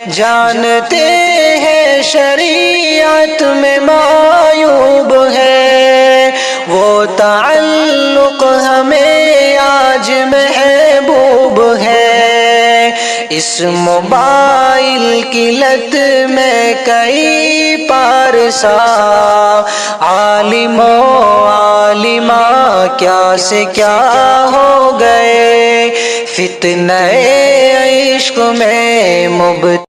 जानते हैं शरीयत में मायूब है। वो ताल्लुक हमें आज महबूब है। इस मोबाइल की लत में कई पारसा। आलिमो आलिमा, क्या से क्या हो गए? फितने इश्क में मुब